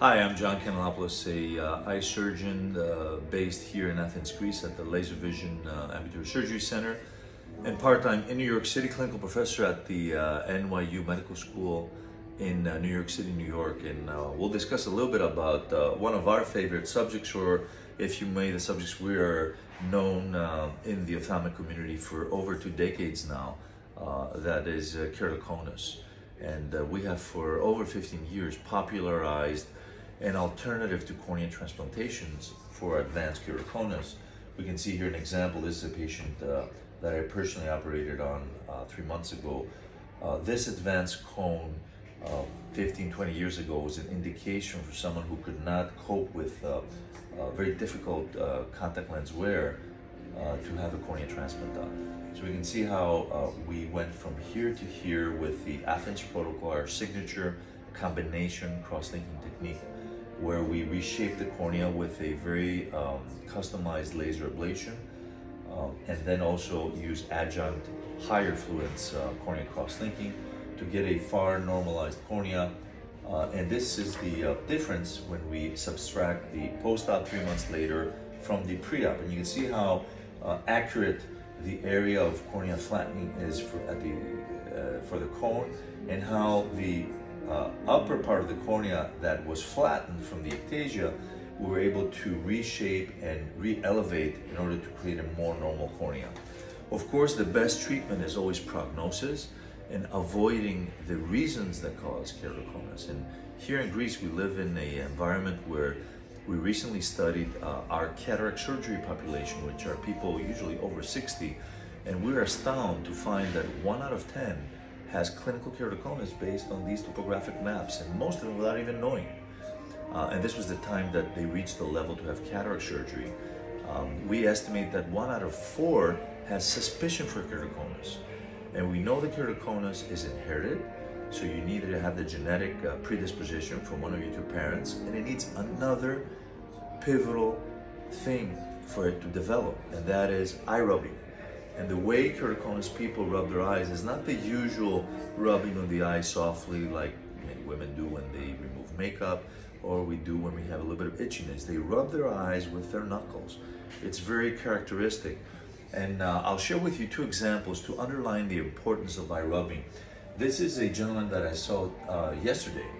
Hi, I'm John Kanellopoulos, a uh, eye surgeon uh, based here in Athens, Greece at the LaserVision uh, Ambulatory Surgery Center and part-time in New York City clinical professor at the uh, NYU Medical School in uh, New York City, New York. And uh, we'll discuss a little bit about one of our favorite subjects, or if you may, the subjects we are known in the ophthalmic community for over two decades now, that is keratoconus. And we have for over 15 years popularized an alternative to cornea transplantations for advanced keratoconus. We can see here an example. This is a patient uh, that I personally operated on uh, three months ago. Uh, this advanced cone uh, 15, 20 years ago was an indication for someone who could not cope with uh, very difficult uh, contact lens wear to have a cornea transplant done. So we can see how we went from here to here with the Athens protocol, our signature combination cross-linking technique where we reshape the cornea with a very um, customized laser ablation um, and then also use adjunct higher fluence uh, cornea cross-linking to get a far normalized cornea. Uh, and this is the uh, difference when we subtract the post-op three months later from the pre-op. And you can see how uh, accurate the area of cornea flattening is for, the, uh, for the cone and how the uh, upper part of the cornea that was flattened from the ectasia, we were able to reshape and re-elevate in order to create a more normal cornea. Of course, the best treatment is always prognosis and avoiding the reasons that cause keratoconus. And here in Greece, we live in an environment where we recently studied uh, our cataract surgery population, which are people usually over 60, and we are astounded to find that one out of 10 has clinical keratoconus based on these topographic maps, and most of them without even knowing. Uh, and this was the time that they reached the level to have cataract surgery. Um, we estimate that one out of four has suspicion for keratoconus. And we know that keratoconus is inherited, so you need to have the genetic uh, predisposition from one of your two parents, and it needs another pivotal thing for it to develop, and that is eye rubbing. And the way keratoconus people rub their eyes is not the usual rubbing on the eye softly like many women do when they remove makeup or we do when we have a little bit of itchiness. They rub their eyes with their knuckles. It's very characteristic. And uh, I'll share with you two examples to underline the importance of eye rubbing. This is a gentleman that I saw uh, yesterday,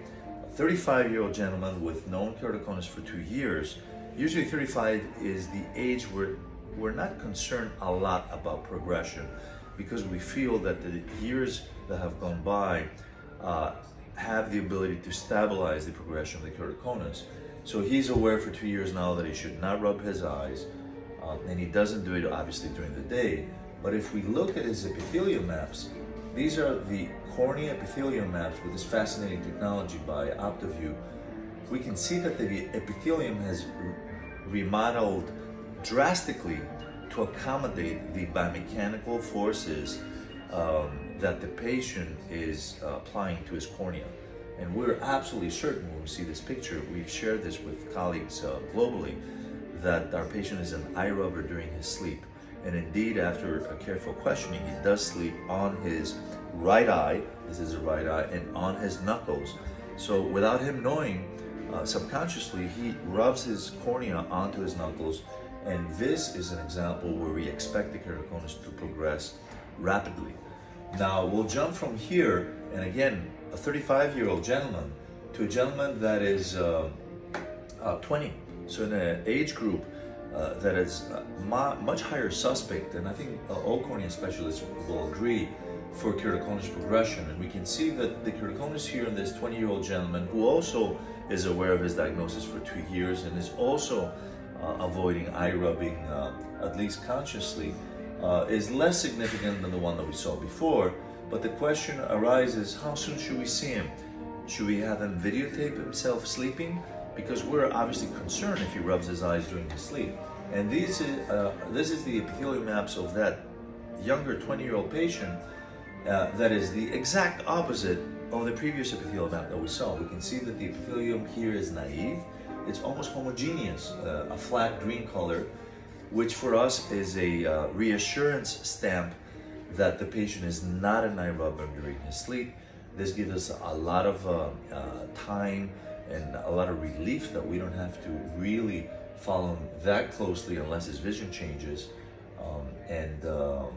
a 35 year old gentleman with known keratoconus for two years. Usually 35 is the age where we're not concerned a lot about progression because we feel that the years that have gone by uh, have the ability to stabilize the progression of the keratoconus. So he's aware for two years now that he should not rub his eyes, uh, and he doesn't do it obviously during the day. But if we look at his epithelial maps, these are the cornea epithelial maps with this fascinating technology by Optovue. We can see that the epithelium has remodeled drastically to accommodate the biomechanical forces um, that the patient is uh, applying to his cornea. And we're absolutely certain when we see this picture, we've shared this with colleagues uh, globally, that our patient is an eye rubber during his sleep. And indeed, after a careful questioning, he does sleep on his right eye, this is his right eye, and on his knuckles. So without him knowing, uh, subconsciously, he rubs his cornea onto his knuckles and this is an example where we expect the keratoconus to progress rapidly. Now we'll jump from here, and again, a 35 year old gentleman to a gentleman that is uh, uh, 20. So in an age group uh, that is uh, much higher suspect, and I think all cornea specialists will agree for keratoconus progression. And we can see that the keratoconus here in this 20 year old gentleman who also is aware of his diagnosis for two years and is also avoiding eye rubbing, uh, at least consciously, uh, is less significant than the one that we saw before. But the question arises, how soon should we see him? Should we have him videotape himself sleeping? Because we're obviously concerned if he rubs his eyes during his sleep. And these is, uh, this is the epithelial maps of that younger 20-year-old patient uh, that is the exact opposite of the previous epithelial map that we saw. We can see that the epithelium here is naive, it's almost homogeneous, uh, a flat green color, which for us is a uh, reassurance stamp that the patient is not eye rubber during his sleep. This gives us a lot of uh, uh time and a lot of relief that we don't have to really follow him that closely unless his vision changes. Um, and um,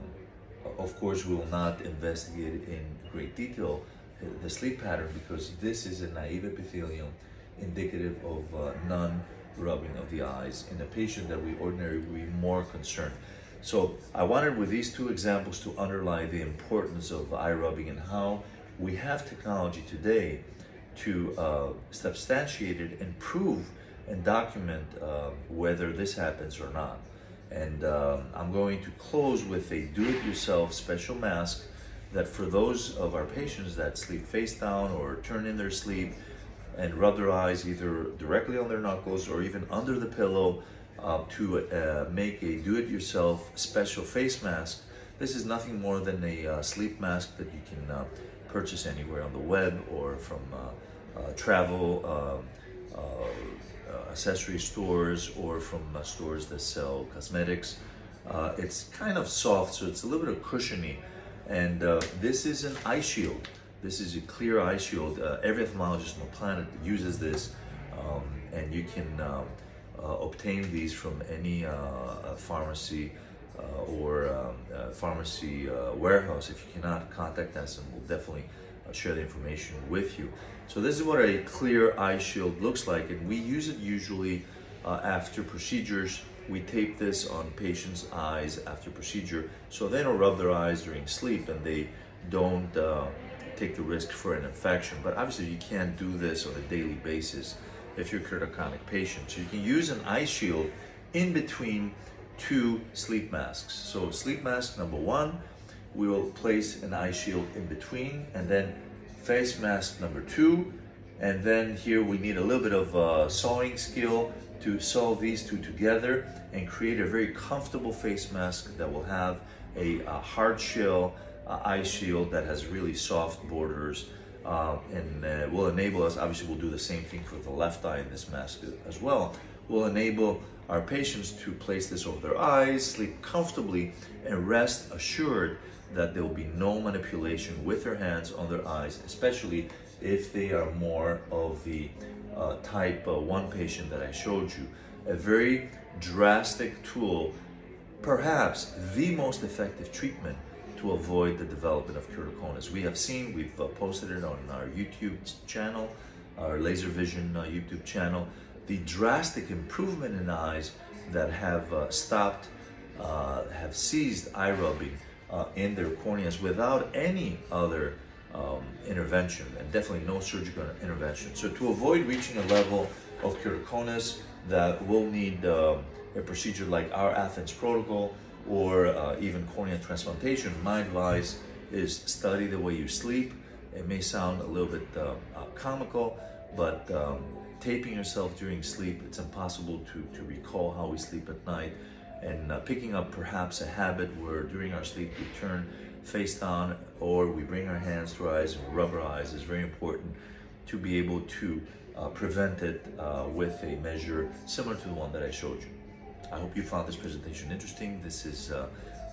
of course, we will not investigate in great detail the sleep pattern because this is a naive epithelium indicative of uh, non-rubbing of the eyes in a patient that we ordinarily would be more concerned. So I wanted with these two examples to underlie the importance of eye rubbing and how we have technology today to uh, substantiate it and prove and document uh, whether this happens or not. And um, I'm going to close with a do-it-yourself special mask that for those of our patients that sleep face down or turn in their sleep and rub their eyes either directly on their knuckles or even under the pillow uh, to uh, make a do-it-yourself special face mask. This is nothing more than a uh, sleep mask that you can uh, purchase anywhere on the web or from uh, uh, travel accessory stores or from stores that sell cosmetics. it's kind of soft, so it's a little bit of cushiony. And this is an eye shield. This is a clear eye shield. Uh, every ophthalmologist on the planet uses this, um, and you can um, uh, obtain these from any uh, pharmacy uh, or um, pharmacy warehouse. If you cannot, contact us, and we'll definitely share the information with you. So this is what a clear eye shield looks like, and we use it usually after procedures we tape this on patients' eyes after procedure so they don't rub their eyes during sleep and they don't uh, take the risk for an infection. But obviously you can't do this on a daily basis if you're a keratoconic patient. So you can use an eye shield in between two sleep masks. So sleep mask number one, we will place an eye shield in between and then face mask number two. And then here we need a little bit of uh, sewing skill to sew these two together and create a very comfortable face mask that will have a, a hard shell uh, eye shield that has really soft borders uh, and uh, will enable us, obviously we'll do the same thing for the left eye in this mask as well, will enable our patients to place this over their eyes, sleep comfortably, and rest assured that there will be no manipulation with their hands on their eyes, especially if they are more of the uh, type uh, 1 patient that I showed you. A very drastic tool, perhaps the most effective treatment to avoid the development of keratoconus. We have seen, we've uh, posted it on our YouTube channel, our LaserVision uh, YouTube channel, the drastic improvement in eyes that have uh, stopped, uh, have ceased eye rubbing uh, in their corneas without any other um, intervention and definitely no surgical intervention. So to avoid reaching a level of keratoconus that will need uh, a procedure like our Athens protocol, or uh, even cornea transplantation, my advice is study the way you sleep. It may sound a little bit uh, uh, comical, but um, taping yourself during sleep, it's impossible to, to recall how we sleep at night. And uh, picking up perhaps a habit where during our sleep we turn face down or we bring our hands to our eyes and rub our eyes is very important to be able to uh, prevent it uh, with a measure similar to the one that I showed you. I hope you found this presentation interesting. This is uh,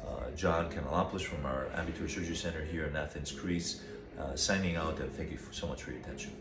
uh, John Kanellopoulos from our Ambulatory Surgery Center here in Athens, Greece, uh, signing out and thank you so much for your attention.